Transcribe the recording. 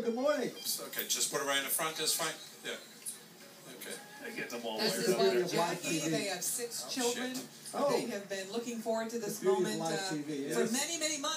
Hello, good morning. Okay, just put it right in the front, that's fine, yeah. Okay. I get them all This wired is up Jackie, TV. they have six Oh, children. shit. Oh. They have been looking forward to this beauty of moment live uh, TV, for yes. many, many months.